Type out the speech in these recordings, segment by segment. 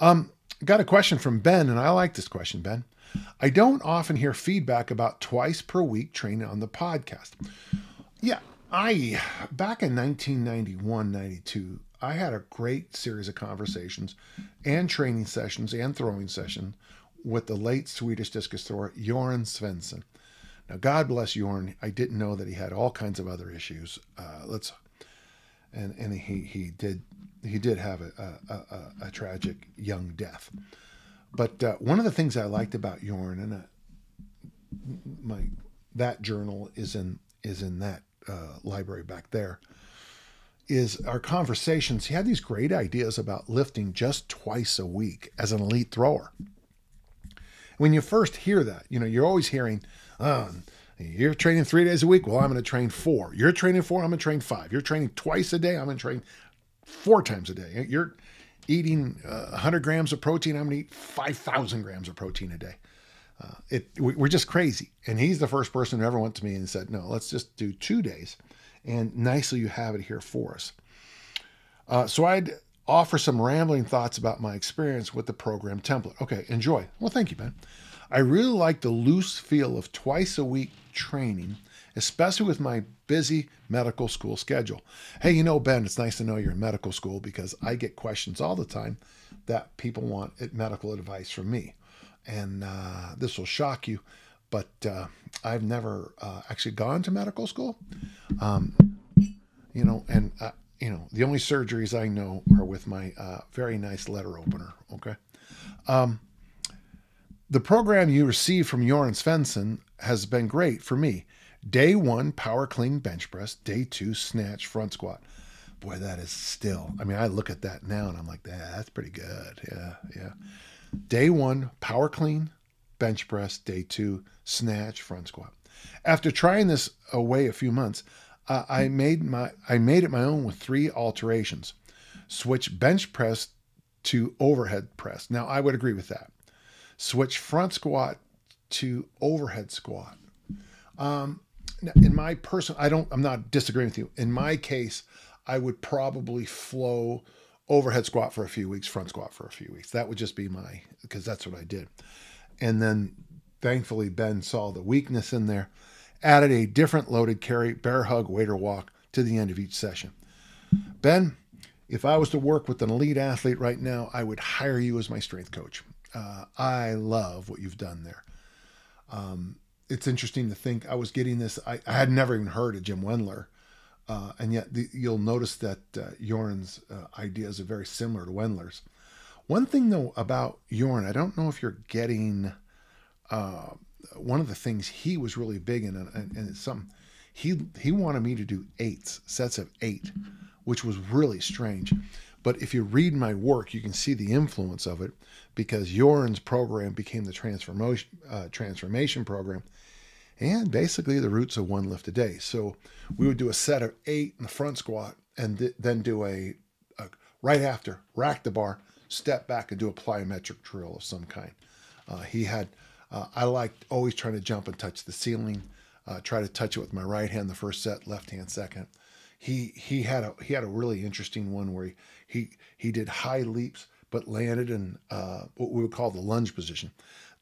Um, got a question from Ben, and I like this question, Ben. I don't often hear feedback about twice per week training on the podcast. Yeah, I back in 1991, 92, I had a great series of conversations and training sessions and throwing sessions with the late Swedish discus thrower Göran Svensson. Now, God bless Göran. I didn't know that he had all kinds of other issues. Uh, let's and and he he did he did have a a, a, a tragic young death. But uh, one of the things I liked about Göran and uh, my that journal is in is in that uh, library back there is our conversations. He had these great ideas about lifting just twice a week as an elite thrower. When you first hear that, you know, you're always hearing, oh, you're training three days a week. Well, I'm going to train four. You're training four. I'm going to train five. You're training twice a day. I'm going to train four times a day. You're eating uh, 100 grams of protein. I'm going to eat 5,000 grams of protein a day. Uh, it we're just crazy. And he's the first person who ever went to me and said, "No, let's just do two days." And nicely, you have it here for us. Uh, so I'd offer some rambling thoughts about my experience with the program template. Okay, enjoy. Well, thank you, Ben. I really like the loose feel of twice a week training, especially with my busy medical school schedule. Hey, you know, Ben, it's nice to know you're in medical school because I get questions all the time that people want medical advice from me and uh, this will shock you, but uh, I've never uh, actually gone to medical school. Um, you know, and uh, you know, the only surgeries I know are with my uh, very nice letter opener. Okay. Um, the program you received from Göran Svensson has been great for me. Day one, power clean bench press. Day two, snatch front squat. Boy, that is still. I mean, I look at that now and I'm like, yeah, that's pretty good. Yeah, yeah. Day one, power clean, bench press. Day two, snatch, front squat. After trying this away a few months, uh, I made my I made it my own with three alterations. Switch bench press to overhead press. Now I would agree with that. Switch front squat to overhead squat. Um, in my personal, I don't. I'm not disagreeing with you. In my case, I would probably flow overhead squat for a few weeks, front squat for a few weeks. That would just be my, because that's what I did. And then thankfully, Ben saw the weakness in there, added a different loaded carry, bear hug, waiter walk to the end of each session. Ben, if I was to work with an elite athlete right now, I would hire you as my strength coach. Uh, I love what you've done there. Um, it's interesting to think I was getting this. I, I had never even heard of Jim Wendler uh, and yet the, you'll notice that uh, uh, ideas are very similar to Wendler's. One thing though about Göran, I don't know if you're getting uh, one of the things he was really big in, and, and it's something he he wanted me to do eights, sets of eight, which was really strange. But if you read my work, you can see the influence of it because Göran's program became the transformation uh, transformation program and basically the roots of one lift a day. So we would do a set of eight in the front squat and th- then do a, a, right after rack the bar, step back and do a plyometric drill of some kind. Uh, he had, uh, I liked always trying to jump and touch the ceiling, uh, try to touch it with my right hand the first set, left hand second. He he had a he had a really interesting one where he he, he did high leaps but landed in uh, what we would call the lunge position.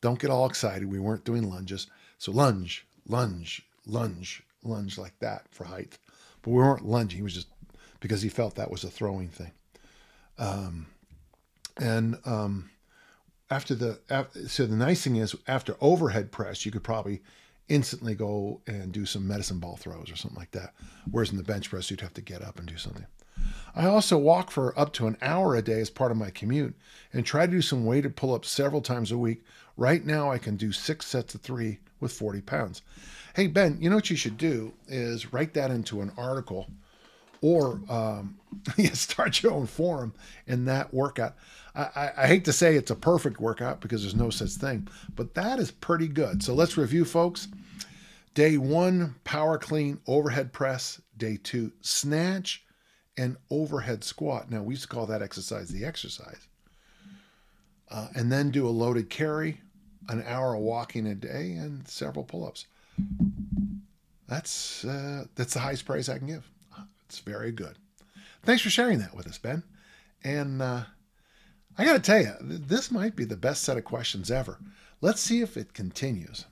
Don't get all excited. We weren't doing lunges. So lunge, lunge, lunge, lunge like that for height. But we weren't lunging. He was just because he felt that was a throwing thing. Um, and um, after the after, so the nice thing is after overhead press, you could probably instantly go and do some medicine ball throws or something like that. Whereas in the bench press, you'd have to get up and do something. I also walk for up to an hour a day as part of my commute and try to do some weighted pull ups several times a week. Right now, I can do six sets of three with 40 pounds. Hey, Ben, you know what you should do is write that into an article or um, start your own forum in that workout. I, I, I, hate to say it's a perfect workout because there's no such thing, but that is pretty good. So let's review, folks. Day one, power clean, overhead press. Day two, snatch and overhead squat. Now, we used to call that exercise the exercise. Uh, and then do a loaded carry, an hour of walking a day, and several pull ups. That's, uh, that's the highest praise I can give. It's very good. Thanks for sharing that with us, Ben. And uh, I got to tell you, this might be the best set of questions ever. Let's see if it continues.